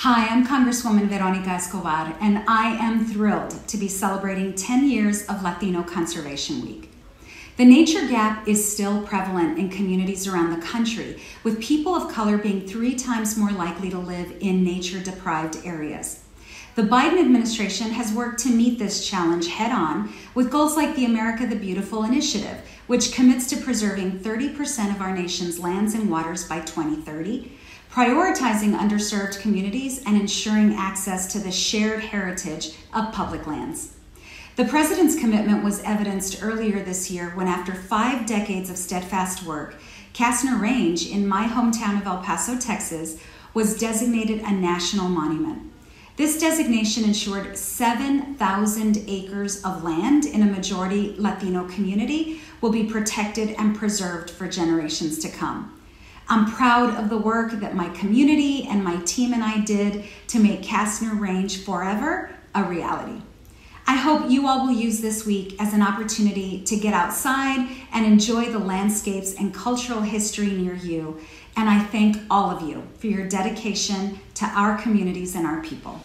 Hi, I'm Congresswoman Veronica Escobar, and I am thrilled to be celebrating 10 years of Latino Conservation Week. The nature gap is still prevalent in communities around the country, with people of color being three times more likely to live in nature deprived areas. The Biden administration has worked to meet this challenge head on with goals like the America the Beautiful initiative, which commits to preserving 30% of our nation's lands and waters by 2030 prioritizing underserved communities, and ensuring access to the shared heritage of public lands. The President's commitment was evidenced earlier this year when, after five decades of steadfast work, Castner Range in my hometown of El Paso, Texas, was designated a national monument. This designation ensured 7,000 acres of land in a majority Latino community will be protected and preserved for generations to come. I'm proud of the work that my community and my team and I did to make Castner Range forever a reality. I hope you all will use this week as an opportunity to get outside and enjoy the landscapes and cultural history near you. And I thank all of you for your dedication to our communities and our people.